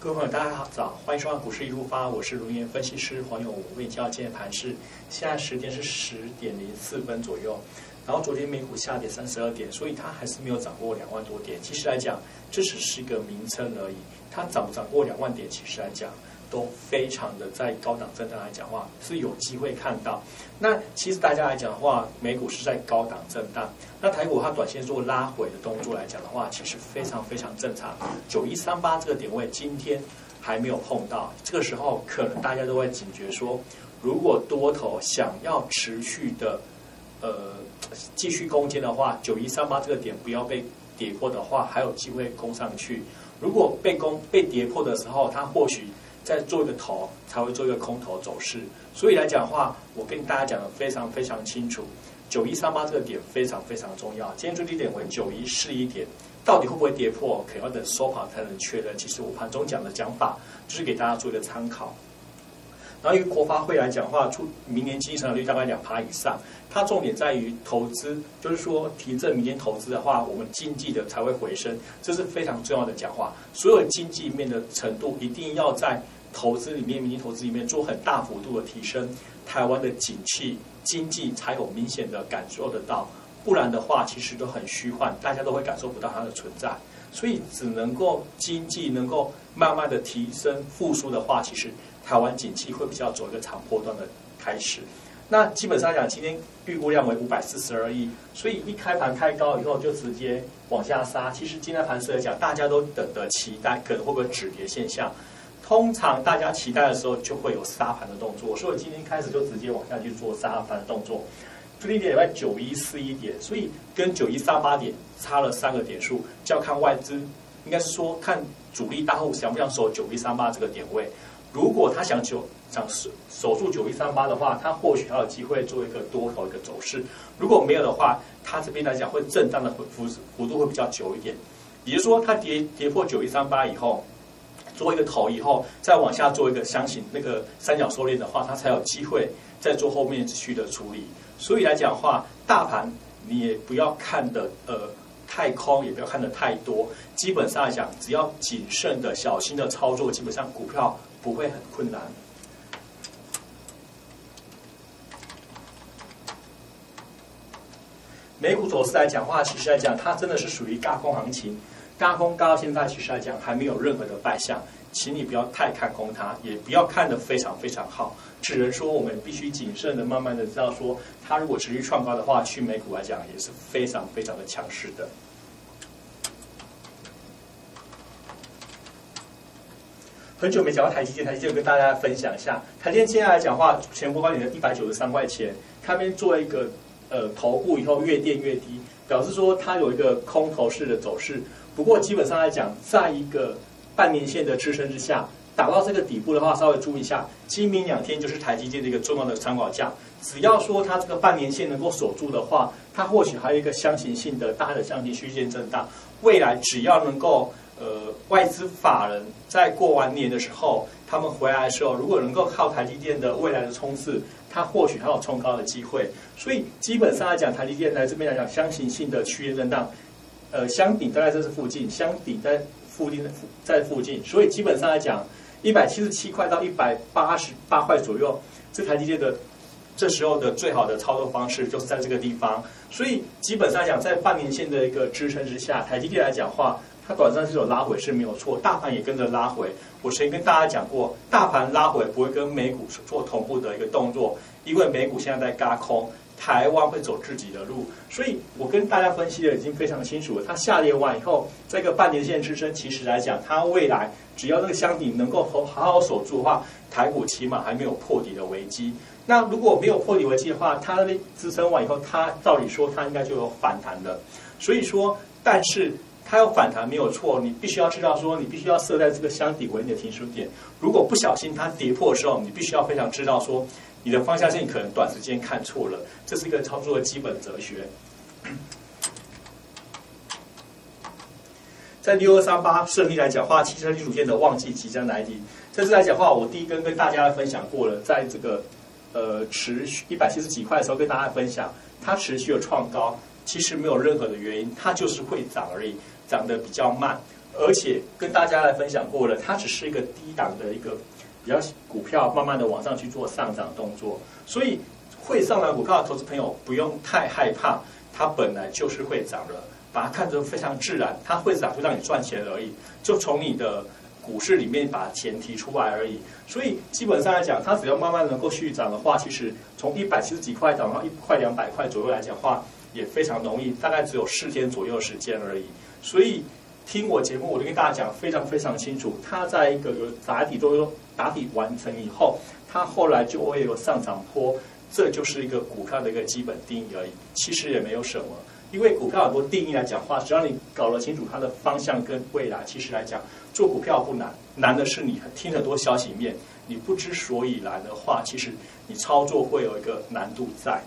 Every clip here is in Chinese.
各位朋友，大家好，早，欢迎收看股市一路发，我是龙岩分析师黄永武，为你介绍今天盘势。现在时间是十点零四分左右，然后昨天美股下跌三十二点，所以它还是没有涨过两万多点。其实来讲，这只是一个名称而已，它涨不涨过两万点，其实来讲。都非常的在高档震荡来讲话是有机会看到。那其实大家来讲的话，美股是在高档震荡，那台股它短线做拉回的动作来讲的话，其实非常非常正常。九一三八这个点位今天还没有碰到，这个时候可能大家都会警觉说，如果多头想要持续的呃继续攻坚的话，九一三八这个点不要被跌破的话，还有机会攻上去。如果被攻被跌破的时候，它或许。再做一个头，才会做一个空头走势。所以来讲的话，我跟大家讲的非常非常清楚，九一三八这个点非常非常重要。今天最低点为九一四一点，到底会不会跌破，可能要等收盘才能确认。其实我盘中讲的讲法，就是给大家做一个参考。然后，因为国发会来讲的话，出明年经济成长率大概两趴以上，它重点在于投资，就是说提振明年投资的话，我们经济的才会回升，这是非常重要的讲话。所有经济面的程度，一定要在投资里面，民营投资里面做很大幅度的提升，台湾的景气经济才有明显的感受得到，不然的话，其实都很虚幻，大家都会感受不到它的存在。所以，只能够经济能够慢慢的提升复苏的话，其实。台湾景气会比较走一个长波段的开始，那基本上讲，今天预估量为五百四十二亿，所以一开盘开高以后就直接往下杀。其实今天盘势来讲，大家都等得期待，可能会不会止跌现象？通常大家期待的时候，就会有杀盘的动作，所以今天开始就直接往下去做杀盘的动作。最低点在九一四一点，所以跟九一三八点差了三个点数，就要看外资，应该是说看主力大户想不想守九一三八这个点位。如果他想守想守守住九一三八的话，他或许还有机会做一个多头一个走势。如果没有的话，他这边来讲会震荡的幅幅度会比较久一点。也就是说，它跌跌破九一三八以后，做一个头以后，再往下做一个箱型那个三角收敛的话，它才有机会再做后面区的处理。所以来讲的话，大盘你也不要看的呃太空，也不要看的太多。基本上来讲，只要谨慎的小心的操作，基本上股票。不会很困难。美股走势来讲话，其实来讲，它真的是属于轧空行情。轧空轧到现在，其实来讲还没有任何的败相，请你不要太看空它，也不要看得非常非常好。只能说，我们必须谨慎的、慢慢的知道说，它如果持续创高的话，去美股来讲也是非常非常的强势的。很久没讲到台积电，台积电跟大家分享一下。台积电接下来讲话，前波高点的一百九十三块钱，它边做一个呃头部以后越垫越低，表示说它有一个空头式的走势。不过基本上来讲，在一个半年线的支撑之下，打到这个底部的话，稍微注意一下，今明两天就是台积电的一个重要的参考价。只要说它这个半年线能够守住的话，它或许还有一个箱型性的大的箱型区间震荡。未来只要能够。呃，外资法人在过完年的时候，他们回来的时候，如果能够靠台积电的未来的冲刺，它或许还有冲高的机会。所以基本上来讲，台积电在这边来讲，箱型性的区间震荡，呃，箱顶大概这是附近，箱顶在附近在附近，所以基本上来讲，一百七十七块到一百八十八块左右，这台积电的这时候的最好的操作方式就是在这个地方。所以基本上讲，在半年线的一个支撑之下，台积电来讲话。它短暂是有拉回是没有错，大盘也跟着拉回。我曾经跟大家讲过，大盘拉回不会跟美股做同步的一个动作，因为美股现在在嘎空，台湾会走自己的路。所以我跟大家分析的已经非常清楚了。它下跌完以后，这个半年线支撑，其实来讲，它未来只要这个箱顶能够好好好守住的话，台股起码还没有破底的危机。那如果没有破底危机的话，它支撑完以后，它照理说它应该就有反弹的。所以说，但是。它要反弹没有错，你必须要知道说，你必须要设在这个箱底为你的停损点。如果不小心它跌破的时候，你必须要非常知道说，你的方向性可能短时间看错了，这是一个操作的基本哲学。在六二三八胜利来讲话，汽车基础线的旺季即将来临。这次来讲话，我第一根跟大家分享过了，在这个呃持续一百七十几块的时候，跟大家分享，它持续的创高，其实没有任何的原因，它就是会涨而已。涨得比较慢，而且跟大家来分享过了，它只是一个低档的一个比较股票，慢慢的往上去做上涨动作，所以会上涨股票的投资朋友不用太害怕，它本来就是会涨的，把它看成非常自然，它会涨就让你赚钱而已，就从你的股市里面把钱提出来而已。所以基本上来讲，它只要慢慢能够续涨的话，其实从一百七十几块涨到一块两百块左右来讲话，也非常容易，大概只有四天左右时间而已。所以听我节目，我就跟大家讲非常非常清楚，它在一个有打底都、打底完成以后，它后来就会有上涨坡，这就是一个股票的一个基本定义而已。其实也没有什么，因为股票很多定义来讲话，只要你搞得清楚它的方向跟未来，其实来讲做股票不难，难的是你听很多消息面，你不知所以然的话，其实你操作会有一个难度在。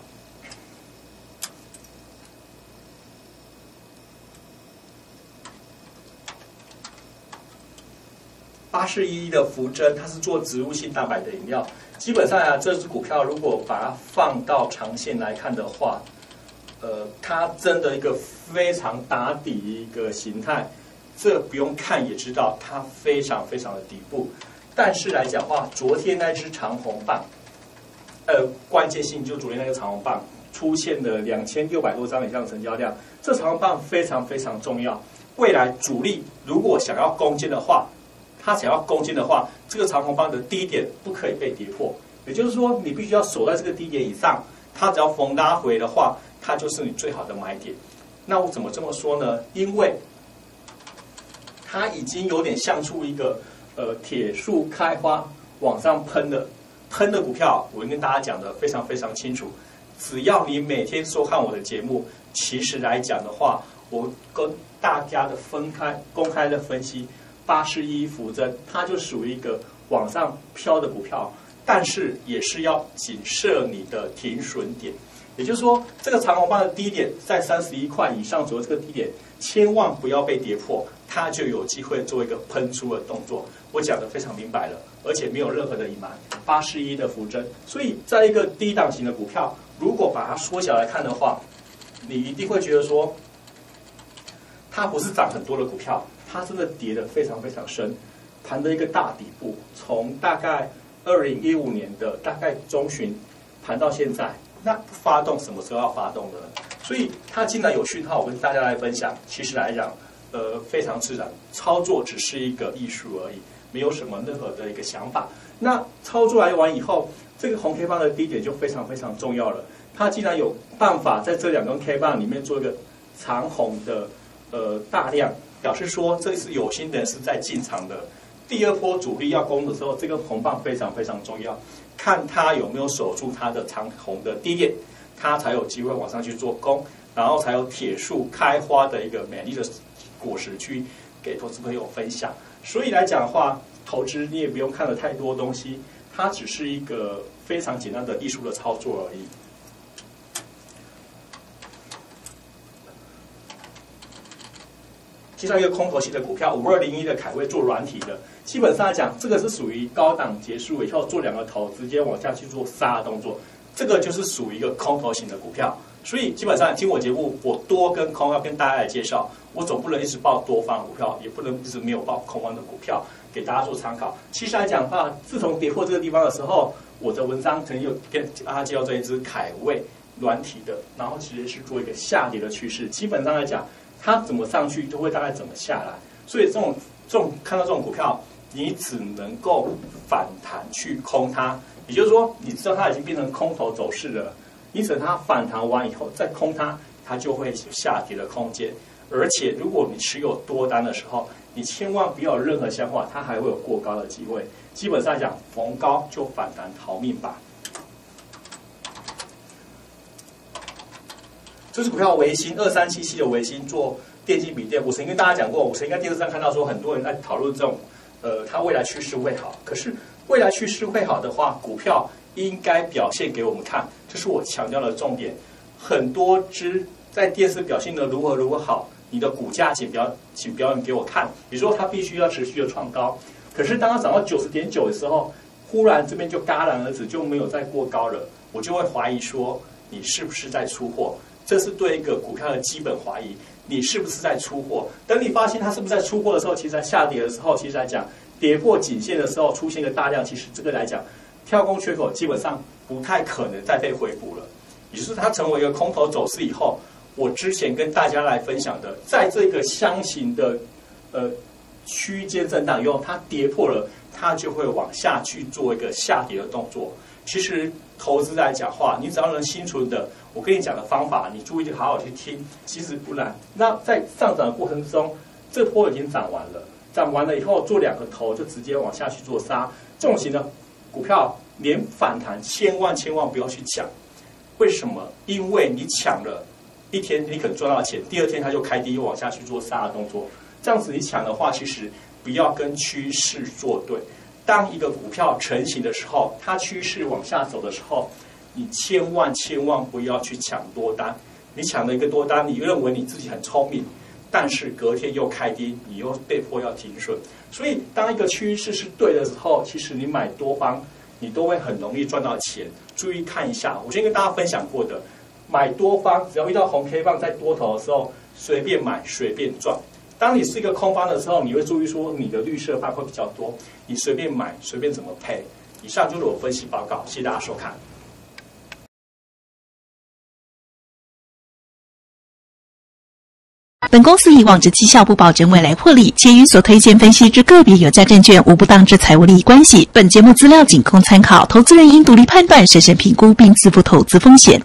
八四一的福珍，它是做植物性蛋白的饮料。基本上啊，这只股票如果把它放到长线来看的话，呃，它真的一个非常打底一个形态，这不用看也知道它非常非常的底部。但是来讲话，昨天那只长红棒，呃，关键性就昨天那个长红棒出现了两千六百多张以上的成交量，这长红棒非常非常重要。未来主力如果想要攻坚的话，它想要攻击的话，这个长红棒的低点不可以被跌破，也就是说，你必须要守在这个低点以上。它只要逢拉回的话，它就是你最好的买点。那我怎么这么说呢？因为它已经有点像出一个呃铁树开花往上喷的喷的股票。我跟大家讲的非常非常清楚，只要你每天收看我的节目，其实来讲的话，我跟大家的分开公开的分析。八十一福增，它就属于一个往上飘的股票，但是也是要谨设你的停损点。也就是说，这个长虹棒的低点在三十一块以上左右，这个低点千万不要被跌破，它就有机会做一个喷出的动作。我讲的非常明白了，而且没有任何的隐瞒。八十一的浮增，所以在一个低档型的股票，如果把它缩小来看的话，你一定会觉得说，它不是涨很多的股票。它真的跌得非常非常深，盘的一个大底部，从大概二零一五年的大概中旬盘到现在，那发动什么时候要发动的呢？所以它既然有讯号，我跟大家来分享。其实来讲，呃，非常自然，操作只是一个艺术而已，没有什么任何的一个想法。那操作来完以后，这个红 K 棒的低点就非常非常重要了。它既然有办法在这两根 K 棒里面做一个长红的呃大量。表示说，这是有心人是在进场的。第二波主力要攻的时候，这个红棒非常非常重要，看它有没有守住它的长红的低点，它才有机会往上去做攻，然后才有铁树开花的一个美丽的果实去给投资朋友分享。所以来讲的话，投资你也不用看了太多东西，它只是一个非常简单的艺术的操作而已。介绍一个空头型的股票，五二零一的凯威做软体的，基本上来讲，这个是属于高档结束以后做两个头，直接往下去做杀的动作，这个就是属于一个空头型的股票。所以基本上听我节目，我多跟空要跟大家来介绍，我总不能一直报多方股票，也不能一直没有报空方的股票给大家做参考。其实来讲的话，自从跌破这个地方的时候，我的文章曾经有跟大家介绍这一只凯威软体的，然后其实是做一个下跌的趋势。基本上来讲。它怎么上去，就会大概怎么下来。所以这种这种看到这种股票，你只能够反弹去空它。也就是说，你知道它已经变成空头走势了，你等它反弹完以后再空它，它就会有下跌的空间。而且，如果你持有多单的时候，你千万不要有任何想法，它还会有过高的机会。基本上讲，逢高就反弹逃命吧。这支股票维新二三七七的维新做电竞笔电，我曾经跟大家讲过，我曾经在电视上看到说很多人在讨论这种，呃，它未来趋势会好。可是未来趋势会好的话，股票应该表现给我们看，这是我强调的重点。很多只在电视表现的如何如何好，你的股价请表请表演给我看。比如说它必须要持续的创高，可是当它涨到九十点九的时候，忽然这边就戛然而止，就没有再过高了，我就会怀疑说你是不是在出货。这是对一个股票的基本怀疑，你是不是在出货？等你发现它是不是在出货的时候，其实在下跌的时候，其实来讲跌破颈线的时候出现一个大量，其实这个来讲跳空缺口基本上不太可能再被回补了，也就是它成为一个空头走势以后，我之前跟大家来分享的，在这个箱型的呃区间震荡以后，它跌破了，它就会往下去做一个下跌的动作。其实投资来讲话，你只要能清楚的，我跟你讲的方法，你注意就好好去听，其实不难。那在上涨的过程之中，这波已经涨完了，涨完了以后做两个头就直接往下去做杀，这种型的股票连反弹千万千万不要去抢。为什么？因为你抢了一天，你可能赚到钱，第二天它就开低又往下去做杀的动作。这样子你抢的话，其实不要跟趋势作对。当一个股票成型的时候，它趋势往下走的时候，你千万千万不要去抢多单。你抢了一个多单，你认为你自己很聪明，但是隔天又开低，你又被迫要停损。所以，当一个趋势是对的时候，其实你买多方，你都会很容易赚到钱。注意看一下，我先跟大家分享过的，买多方，只要遇到红 K 棒在多头的时候，随便买，随便赚。当你是一个空方的时候，你会注意说你的绿色方会比较多，你随便买随便怎么配。以上就是我分析报告，谢谢大家收看。本公司以往之绩效不保证未来获利，且与所推荐分析之个别有价证券无不当之财务利益关系。本节目资料仅供参考，投资人应独立判断、审慎评估并自负投资风险。